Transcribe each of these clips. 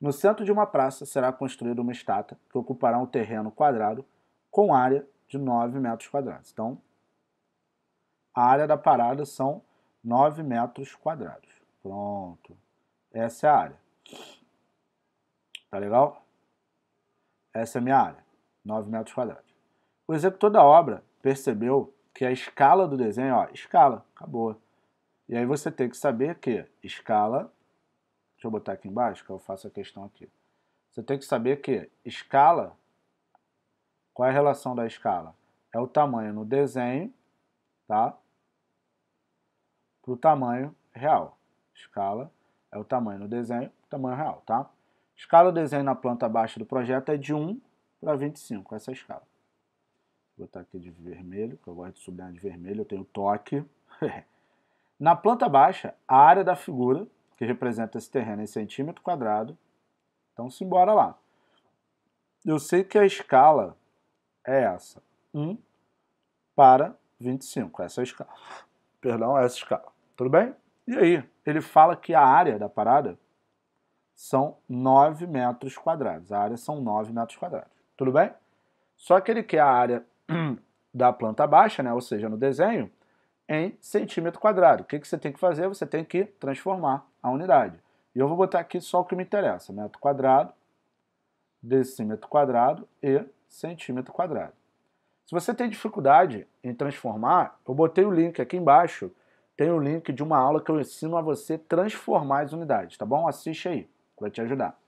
No centro de uma praça será construída uma estátua que ocupará um terreno quadrado com área de 9 metros quadrados. Então, a área da parada são 9 metros quadrados. Pronto. Essa é a área. Tá legal? Essa é a minha área, 9 metros quadrados. O executor da obra percebeu que a escala do desenho, ó, escala, acabou. E aí você tem que saber que escala, eu botar aqui embaixo que eu faço a questão aqui. Você tem que saber que escala, qual é a relação da escala? É o tamanho no desenho, tá? Para o tamanho real. Escala é o tamanho no desenho, tamanho real, tá? Escala do desenho na planta baixa do projeto é de 1 para 25, essa é escala. Vou botar aqui de vermelho, que eu gosto de sublinhar de vermelho, eu tenho toque. Na planta baixa, a área da figura, que representa esse terreno em centímetro quadrado, então simbora lá. Eu sei que a escala é essa, 1 para 25, essa é a escala. Perdão, essa escala. Tudo bem? E aí, ele fala que a área da parada são 9 metros quadrados. A área são 9 metros quadrados. Tudo bem? Só que ele quer a área da planta baixa, né, ou seja, no desenho, em centímetro quadrado. O que, que você tem que fazer? Você tem que transformar a unidade. E eu vou botar aqui só o que me interessa, metro quadrado, decímetro quadrado e centímetro quadrado. Se você tem dificuldade em transformar, eu botei o link aqui embaixo, tem o link de uma aula que eu ensino a você transformar as unidades, tá bom? Assiste aí, vai te ajudar.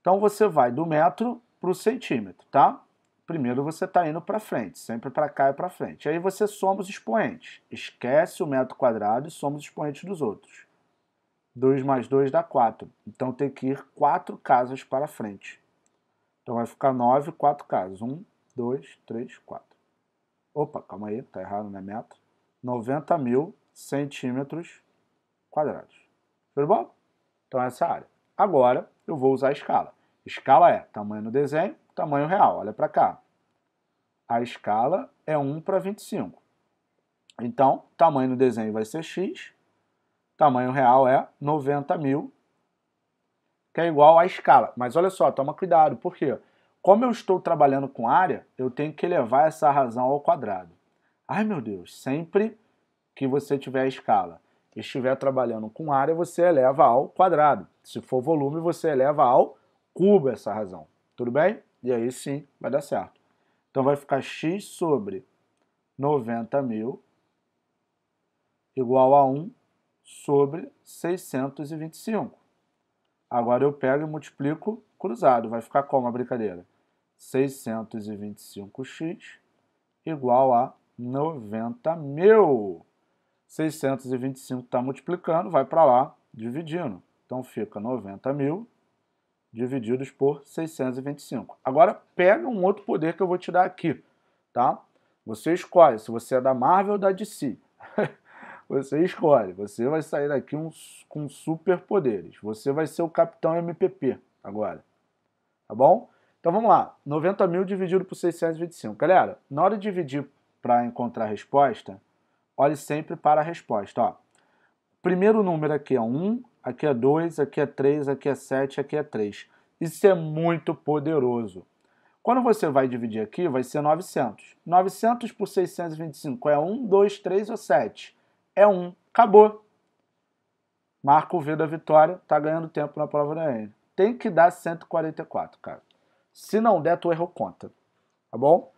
Então você vai do metro para o centímetro, tá? Primeiro você está indo para frente, sempre para cá e para frente. Aí você soma os expoentes. Esquece o metro quadrado e soma os expoentes dos outros. 2 mais 2 dá 4. Então tem que ir 4 casas para frente. Então vai ficar 9, 4 casas. 1, 2, 3, 4. Opa, calma aí, tá errado, não é metro. 90 mil centímetros quadrados. Tudo bom? Então essa é a área. Agora eu vou usar a escala. Escala é tamanho no desenho tamanho real. Olha para cá. A escala é 1 para 25. Então, tamanho no desenho vai ser x, tamanho real é 90 mil, que é igual à escala. Mas olha só, toma cuidado, por quê? Como eu estou trabalhando com área, eu tenho que elevar essa razão ao quadrado. Ai meu Deus, sempre que você tiver a escala estiver trabalhando com área, você eleva ao quadrado. Se for volume, você eleva ao cubo essa razão. Tudo bem? E aí sim vai dar certo. Então vai ficar x sobre 90 mil igual a 1 sobre 625. Agora eu pego e multiplico cruzado. Vai ficar como a brincadeira? 625x igual a 90 mil. 625 está multiplicando, vai para lá, dividindo. Então fica 90 mil divididos por 625. Agora pega um outro poder que eu vou te dar aqui, tá? Você escolhe se você é da Marvel ou da DC. você escolhe. Você vai sair daqui uns, com superpoderes. Você vai ser o Capitão MPP agora. Tá bom? Então vamos lá. 90 mil dividido por 625. Galera, na hora de dividir para encontrar a resposta, olhe sempre para a resposta. Ó. Primeiro número aqui é 1, aqui é 2, aqui é 3, aqui é 7, aqui é 3. Isso é muito poderoso. Quando você vai dividir aqui, vai ser 900. 900 por 625 é 1, 2, 3 ou 7? É 1. Acabou. Marca o V da vitória, tá ganhando tempo na prova da N. Tem que dar 144, cara. Se não der, tu errou conta. Tá bom?